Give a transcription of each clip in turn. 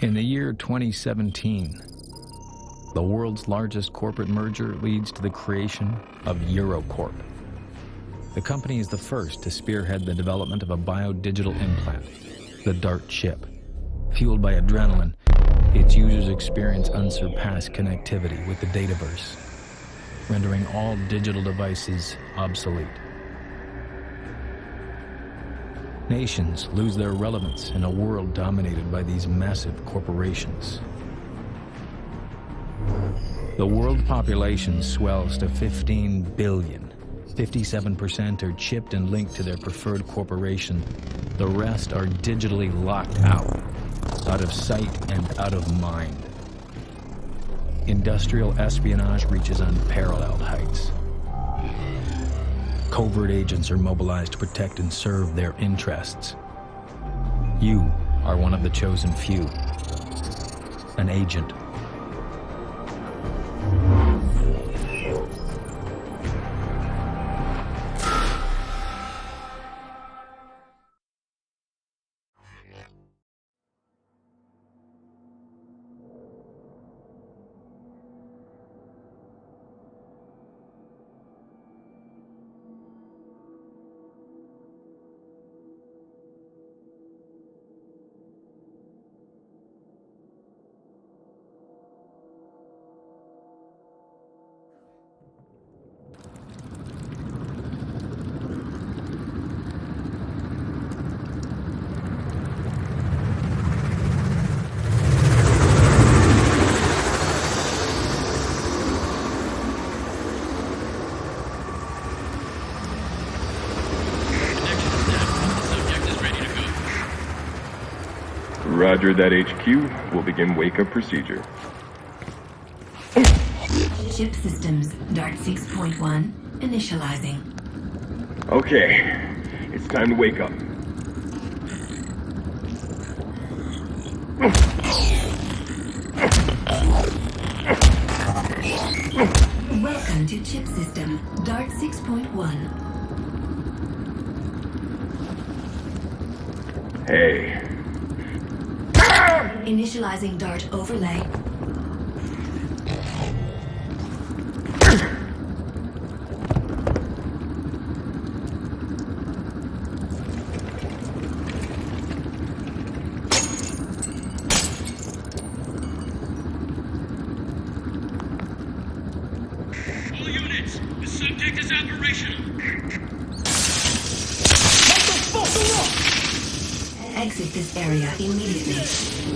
In the year 2017, the world's largest corporate merger leads to the creation of Eurocorp. The company is the first to spearhead the development of a biodigital implant, the DART chip. Fueled by adrenaline, its users experience unsurpassed connectivity with the dataverse, rendering all digital devices obsolete. Nations lose their relevance in a world dominated by these massive corporations. The world population swells to 15 billion. 57% are chipped and linked to their preferred corporation. The rest are digitally locked out, out of sight and out of mind. Industrial espionage reaches unparalleled heights. Covert agents are mobilized to protect and serve their interests. You are one of the chosen few. An agent. Roger that HQ. We'll begin wake-up procedure. Ship systems, Dart 6.1, initializing. Okay, it's time to wake up. Welcome to chip system, Dart 6.1. Hey, Initializing Dart overlay. All units, the subject is operational. Exit this area immediately.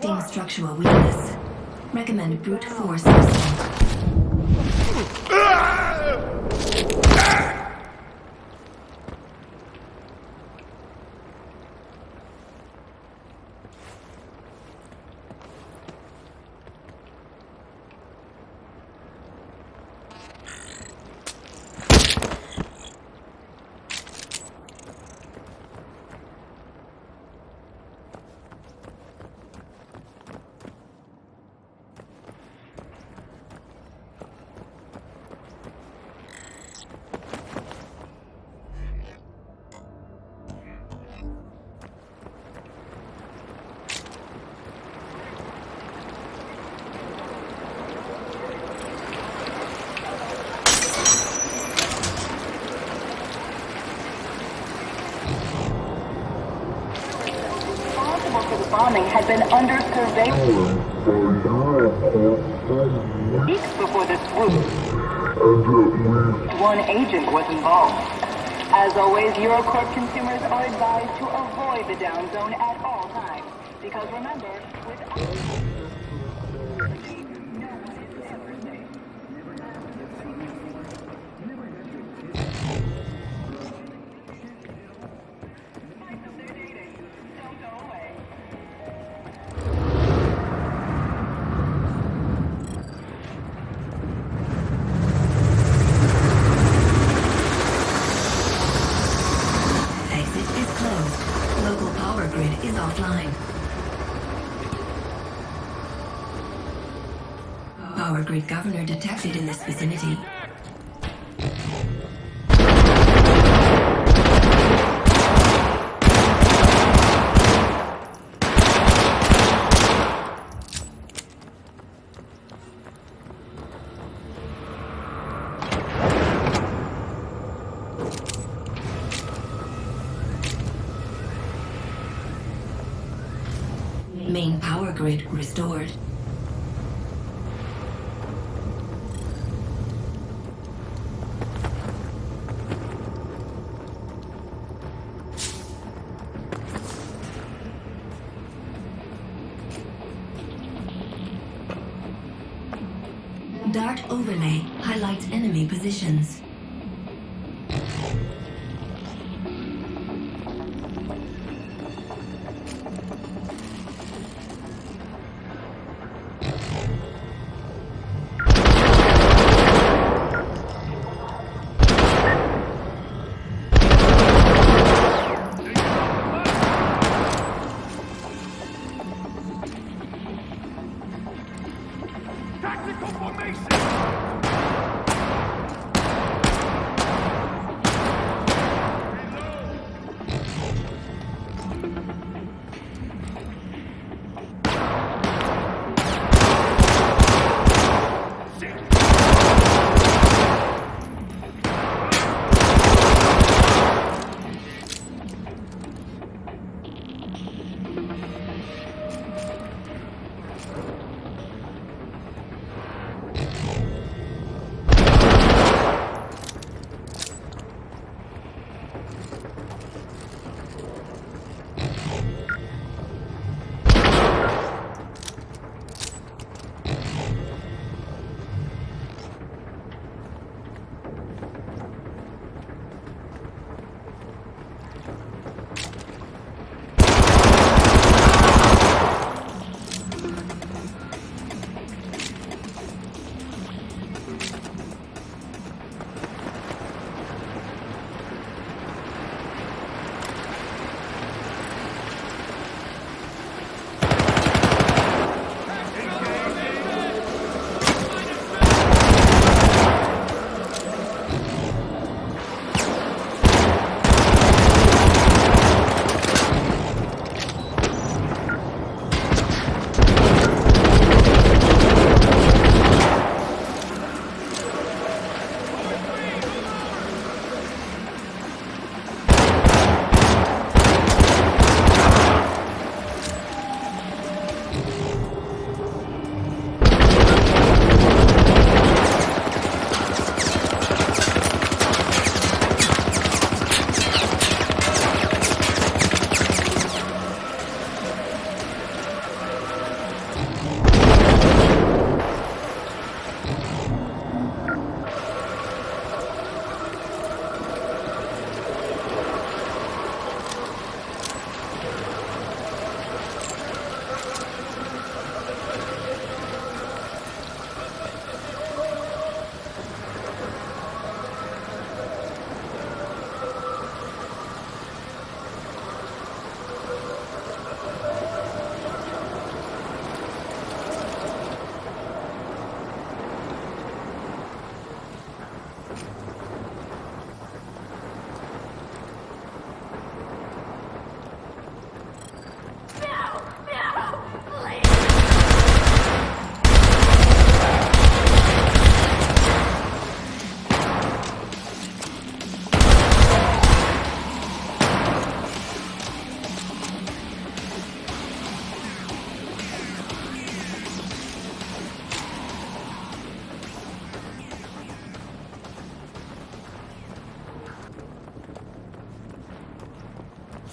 Detecting structural weakness. Recommend brute force ah! Ah! The bombing had been under surveillance weeks before this swoop. One agent was involved. As always, Eurocorp consumers are advised to avoid the down zone at all times. Because remember, with... grid is offline. Power grid governor detected in this vicinity. Main power grid restored. Dart overlay highlights enemy positions.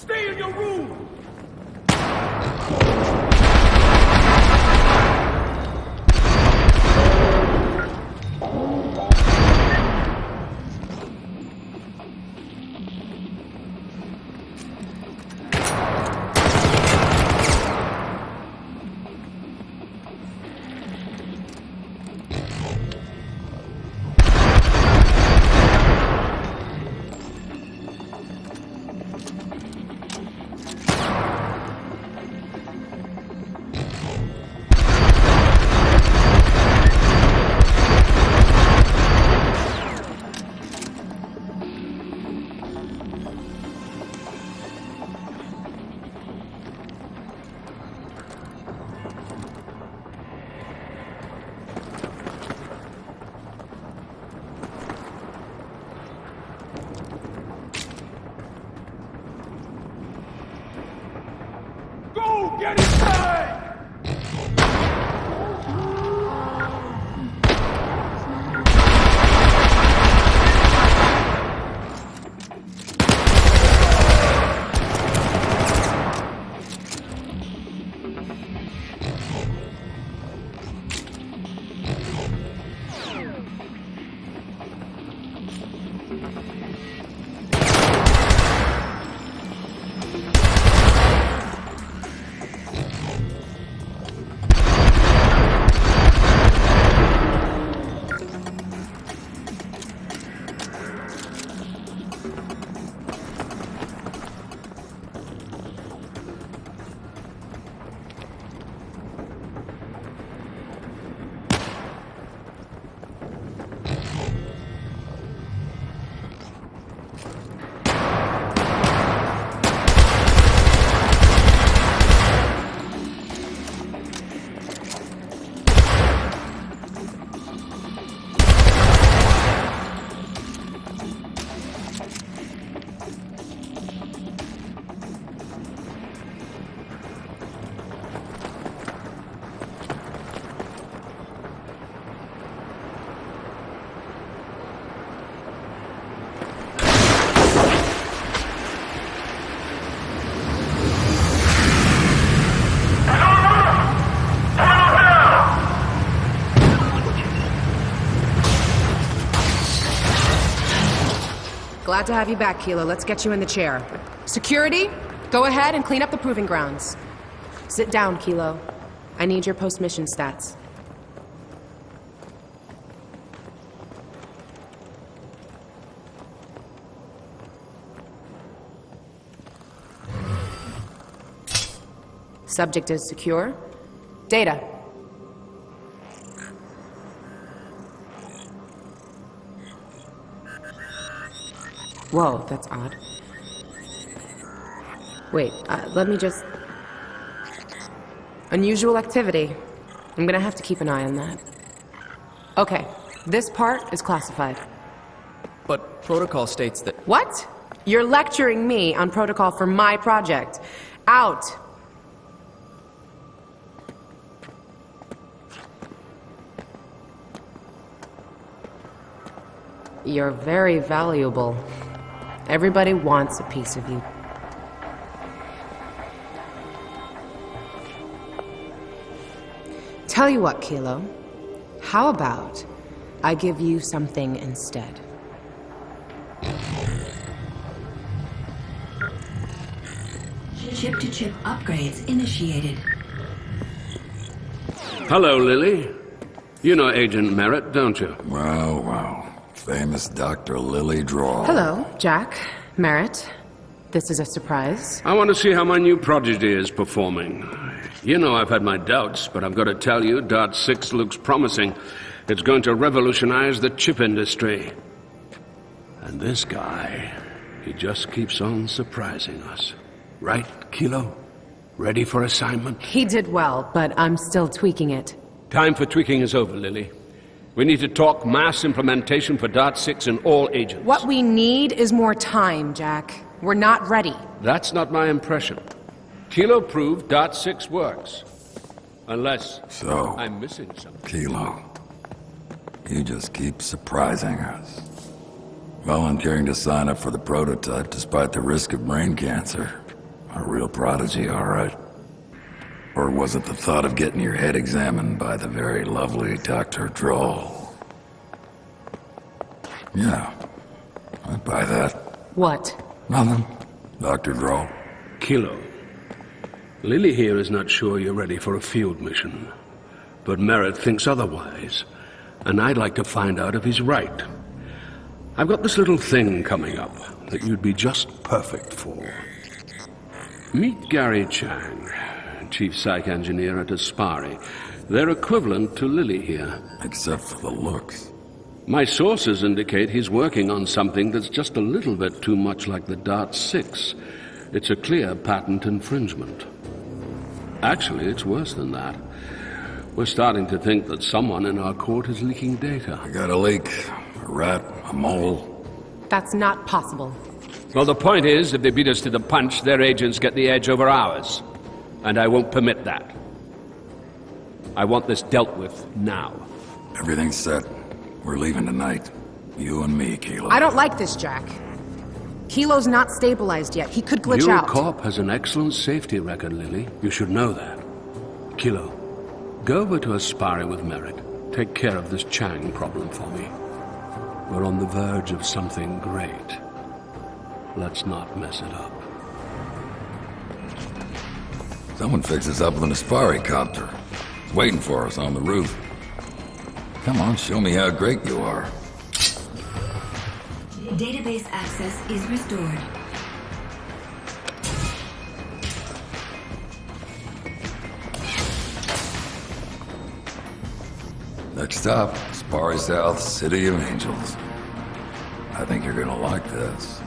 Stay in your room! Get inside! Glad to have you back, Kilo. Let's get you in the chair. Security, go ahead and clean up the proving grounds. Sit down, Kilo. I need your post-mission stats. Subject is secure. Data. Whoa, that's odd. Wait, uh, let me just. Unusual activity. I'm gonna have to keep an eye on that. Okay, this part is classified. But protocol states that. What? You're lecturing me on protocol for my project. Out! You're very valuable. Everybody wants a piece of you. Tell you what, Kilo. How about I give you something instead? Chip-to-chip upgrades initiated. Hello, Lily. You know Agent Merritt, don't you? Wow, wow. Famous Dr. Lily Drawl. Hello, Jack. Merritt. This is a surprise. I want to see how my new prodigy is performing. You know I've had my doubts, but I've got to tell you, Dart 6 looks promising. It's going to revolutionize the chip industry. And this guy, he just keeps on surprising us. Right, Kilo? Ready for assignment? He did well, but I'm still tweaking it. Time for tweaking is over, Lily. We need to talk mass implementation for Dart 6 in all agents. What we need is more time, Jack. We're not ready. That's not my impression. Kilo proved Dart 6 works. Unless So, I'm missing something. Kilo, you just keep surprising us. Volunteering to sign up for the prototype despite the risk of brain cancer. A real prodigy, all right. Or was it the thought of getting your head examined by the very lovely Dr. Drawl? Yeah, I'd buy that. What? Nothing. Dr. Drawl. Kilo. Lily here is not sure you're ready for a field mission. But Merritt thinks otherwise. And I'd like to find out if he's right. I've got this little thing coming up that you'd be just perfect for. Meet Gary Chang, chief psych engineer at Aspari. They're equivalent to Lily here. Except for the looks. My sources indicate he's working on something that's just a little bit too much like the Dart 6. It's a clear patent infringement. Actually, it's worse than that. We're starting to think that someone in our court is leaking data. I got a leak. A rat. A mole. That's not possible. Well, the point is, if they beat us to the punch, their agents get the edge over ours. And I won't permit that. I want this dealt with now. Everything's set. We're leaving tonight. You and me, Kilo. I don't like this, Jack. Kilo's not stabilized yet. He could glitch out. Your Corp has an excellent safety record, Lily. You should know that. Kilo, go over to Aspari with Merritt. Take care of this Chang problem for me. We're on the verge of something great. Let's not mess it up. Someone fixed us up with an Aspari copter. It's waiting for us on the roof. Come on, show me how great you are. Database access is restored. Next stop, Aspari South, City of Angels. I think you're gonna like this.